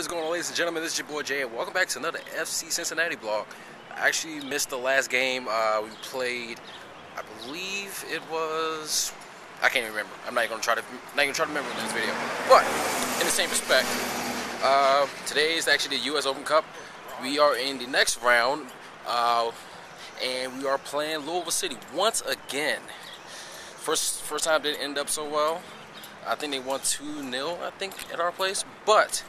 What is going on, ladies and gentlemen? This is your boy Jay, and welcome back to another FC Cincinnati blog. I actually missed the last game uh, we played. I believe it was. I can't even remember. I'm not even gonna try to not even try to remember in this video. But in the same respect, uh, today is actually the U.S. Open Cup. We are in the next round, uh, and we are playing Louisville City once again. First, first time didn't end up so well. I think they won 2 0, I think, at our place. But,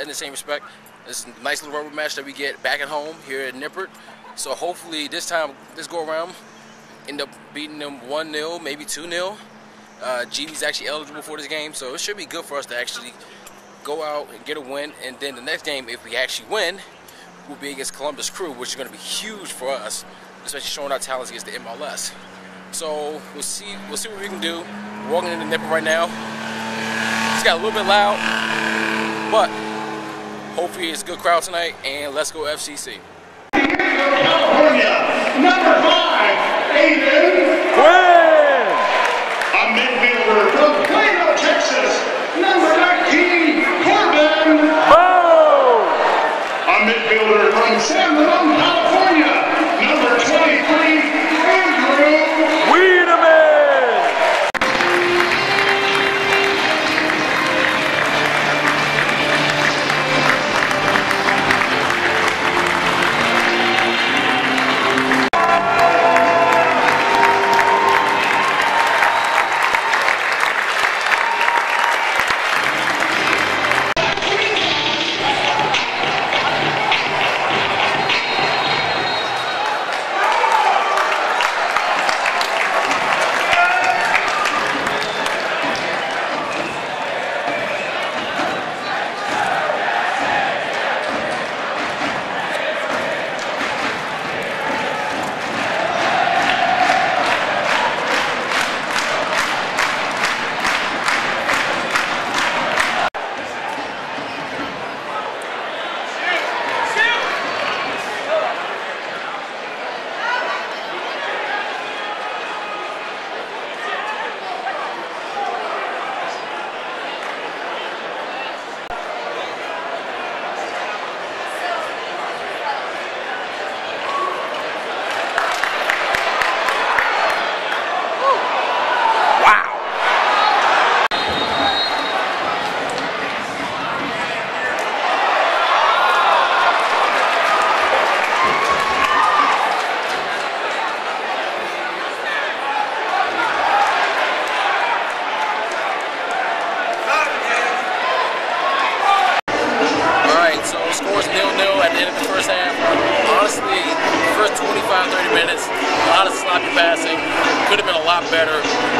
in the same respect, it's a nice little rubber match that we get back at home here at Nippert. So, hopefully, this time, this go around, end up beating them 1 0, maybe 2 0. Uh, Djiby's actually eligible for this game, so it should be good for us to actually go out and get a win. And then the next game, if we actually win, will be against Columbus Crew, which is going to be huge for us, especially showing our talents against the MLS. So we'll see. We'll see what we can do. We're walking into Nippert right now. It's got a little bit loud, but hopefully it's a good crowd tonight. And let's go FCC. California, number five, Aodhan. Quinn! A midfielder from Plano, Texas, number 19, Corben. Bo! A midfielder from San Ramon,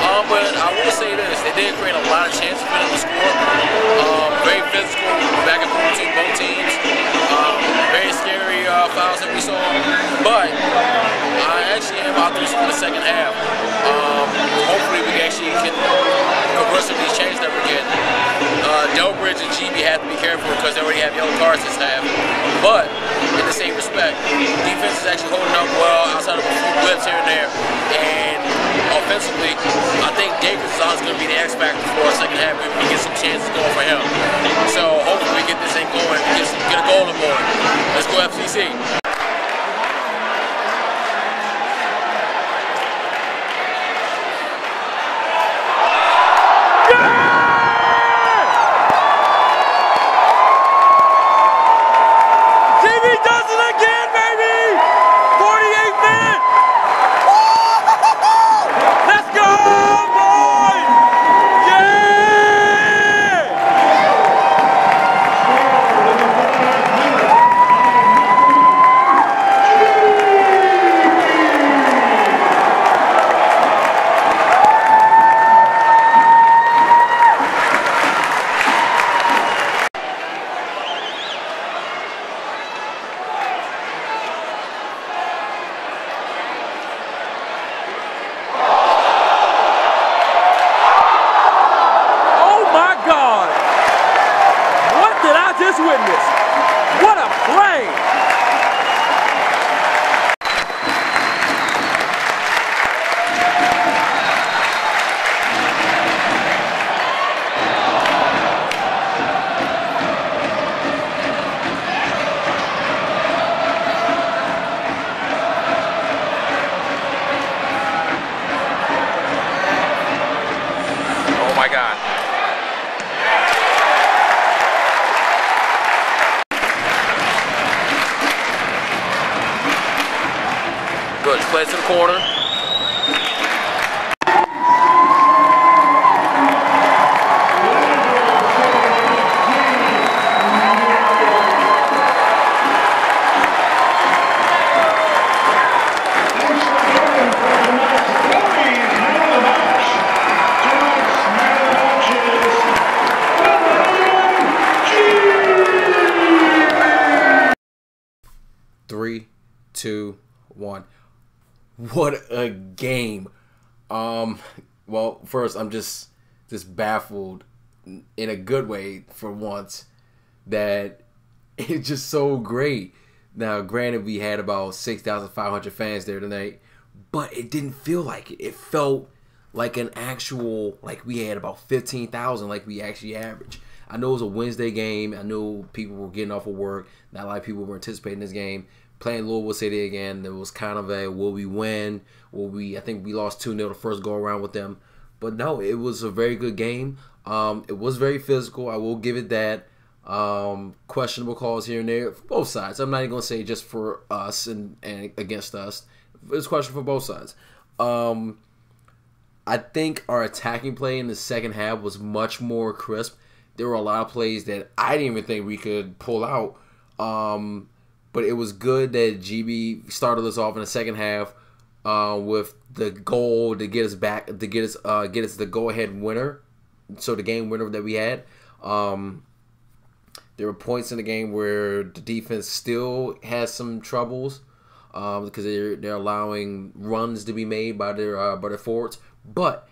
Um, but I will say this: they did create a lot of chances for them to score. Um, very physical back and forth between both teams. Um, very scary uh, fouls that we saw. But I actually am optimistic for the second half. Um, hopefully, we actually can with these changes that we're getting. Uh, Delbridge and Djiby have to be careful because they already have yellow cards this half. But in the same respect, defense is actually holding up well outside of a few blips here and there. And offensively, I think Davis is going to be the X factor for our second half if we get some chances going for him. So hopefully we get this thing going, get, get a goal on board. Let's go FCC. Just witness? What a play! Corner. Three, two, one. What a game. Um well, first I'm just just baffled in a good way for once that it's just so great. Now, granted, we had about 6,500 fans there tonight, but it didn't feel like it. It felt like an actual, like we had about 15,000, like we actually average. I know it was a Wednesday game. I know people were getting off of work. Not a lot of people were anticipating this game. Playing Louisville City again, it was kind of a will we win? Will we? I think we lost 2 0 the first go around with them. But no, it was a very good game. Um, it was very physical. I will give it that. Um, questionable calls here and there for both sides. I'm not even gonna say just for us and, and against us. It's question for both sides. Um, I think our attacking play in the second half was much more crisp. There were a lot of plays that I didn't even think we could pull out. Um, but it was good that Djiby started us off in the second half uh, with the goal to get us back to get us uh, get us the go ahead winner. So the game winner that we had. Um, there were points in the game where the defense still has some troubles um, because they're they're allowing runs to be made by their uh, by their forwards. But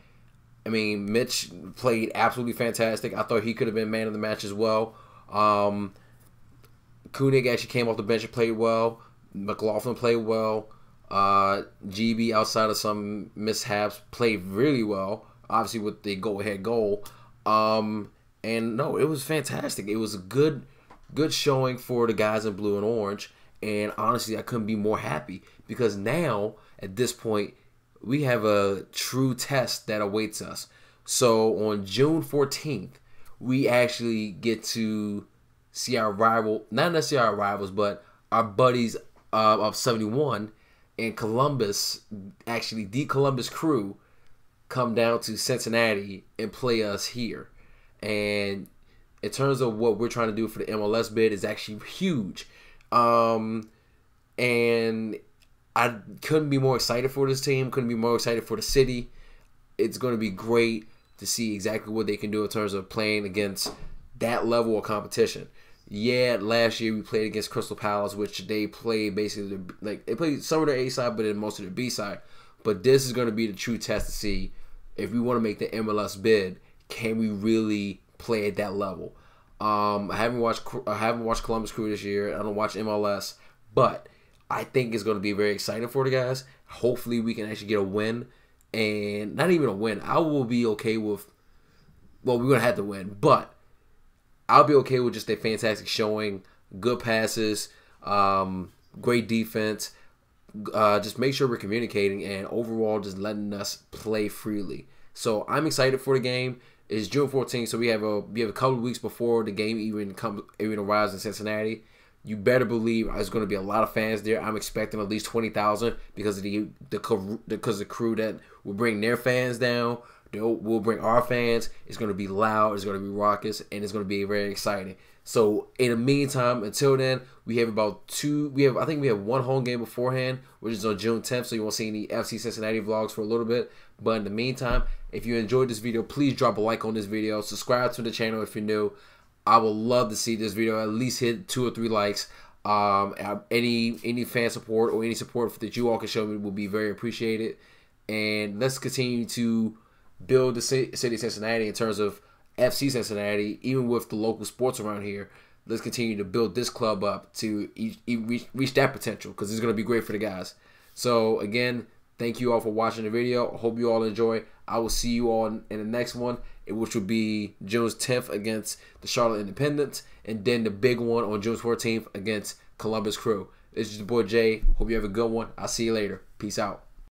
I mean, Mitch played absolutely fantastic. I thought he could have been man of the match as well. Um, Koenig actually came off the bench and played well. McLaughlin played well. Uh, Djiby, outside of some mishaps, played really well. Obviously, with the go-ahead goal. Um, and no, it was fantastic. It was a good, good showing for the guys in blue and orange. And honestly, I couldn't be more happy because now at this point, we have a true test that awaits us. So on June 14th, we actually get to see our rival, not necessarily our rivals, but our buddies uh, of 71 and Columbus, actually the Columbus crew, come down to Cincinnati and play us here. And in terms of what we're trying to do for the MLS bid is actually huge. Um, and I couldn't be more excited for this team. Couldn't be more excited for the city. It's going to be great to see exactly what they can do in terms of playing against that level of competition. Yeah, last year we played against Crystal Palace, which they played basically like they played some of their A side, but then most of their B side. But this is going to be the true test to see if we want to make the MLS bid. Can we really play at that level? Um, I haven't watched I haven't watched Columbus Crew this year. I don't watch MLS, but I think it's going to be very exciting for the guys. Hopefully, we can actually get a win, and not even a win. I will be okay with. Well, we're gonna have to win, but I'll be okay with just a fantastic showing, good passes, um, great defense. Uh, just make sure we're communicating and overall just letting us play freely. So I'm excited for the game. It's June 14th, so we have a we have a couple of weeks before the game even comes even arrives in Cincinnati. You better believe there's going to be a lot of fans there. I'm expecting at least twenty thousand because of the the because the crew that will bring their fans down. We'll bring our fans. It's going to be loud. It's going to be raucous, and it's going to be very exciting. So in the meantime, until then, we have about two. We have I think we have one home game beforehand, which is on June 10th. So you won't see any FC Cincinnati vlogs for a little bit. But in the meantime, if you enjoyed this video, please drop a like on this video. Subscribe to the channel if you're new. I would love to see this video at least hit two or three likes. Um, any any fan support or any support that you all can show me will be very appreciated. And let's continue to build the city of Cincinnati in terms of FC Cincinnati, even with the local sports around here. Let's continue to build this club up to reach, that potential because it's going to be great for the guys. So again, thank you all for watching the video. Hope you all enjoy. I will see you all in, in the next one, which will be June 10th against the Charlotte Independence, and then the big one on June 14th against Columbus Crew. This is your boy Jay. Hope you have a good one. I'll see you later. Peace out.